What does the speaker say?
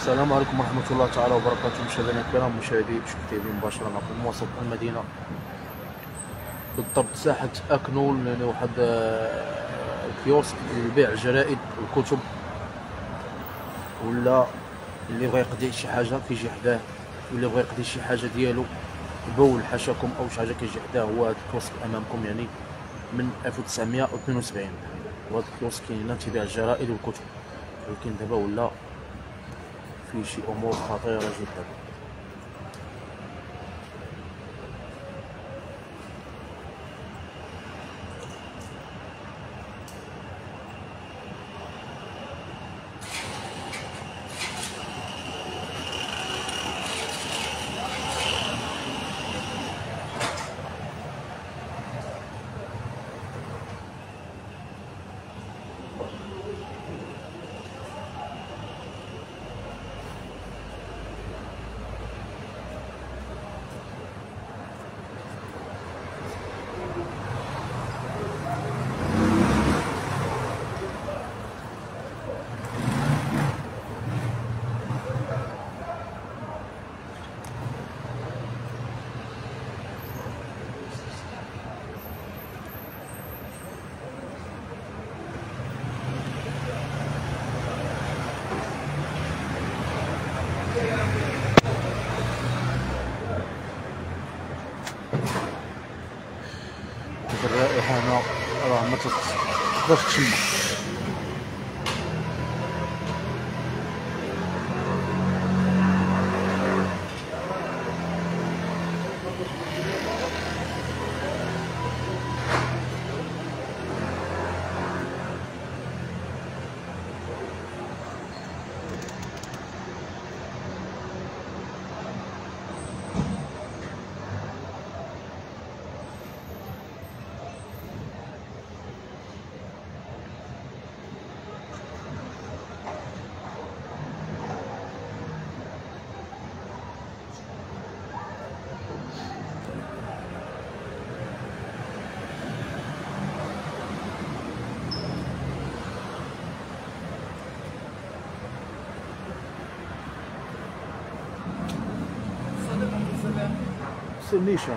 السلام عليكم ورحمة الله تعالى وبركاته. مشاهدينا الكرام مشاهدي شوف تي في مباشرة معكم وسط المدينة بالضبط ساحة أكنول يعني واحد آه، الكيوسك لبيع جرائد والكتب. ولا اللي بغى يقضي شي حاجة كيجي حداه واللي بغى يقضي شي حاجة ديالو بول حاشاكم أو شي حاجة كيجي حداه. هو هذا الكيوسك أمامكم يعني من 1972 وهذا الكيوسك كاين هنا تيبيع الجرائد والكتب. ولكن دابا ولا فيه شي أمور خطيرة جدا. الرائحة هنا راه ما تقدرش تشم. solution.